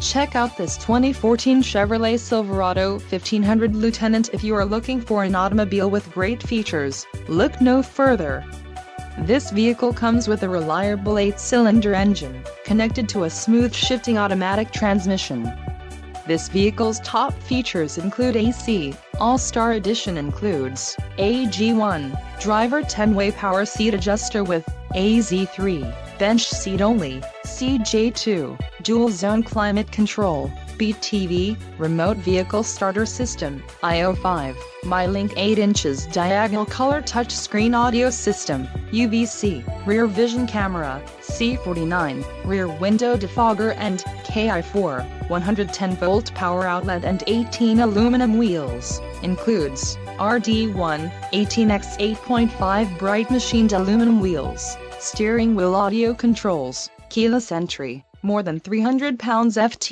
Check out this 2014 Chevrolet Silverado 1500 Lieutenant if you are looking for an automobile with great features, look no further. This vehicle comes with a reliable 8-cylinder engine, connected to a smooth shifting automatic transmission. This vehicle's top features include AC, All-Star Edition includes AG1, driver 10-way power seat adjuster with AZ3, bench seat only, CJ2, dual zone climate control, BTV, remote vehicle starter system, IO5, MyLink 8 inches diagonal color touchscreen audio system, UVC, rear vision camera, C49, rear window defogger and KI4, 110 volt power outlet and 18 aluminum wheels, includes RD1, 18x 8.5 bright machined aluminum wheels, steering wheel audio controls, keyless entry, more than 300 pounds FT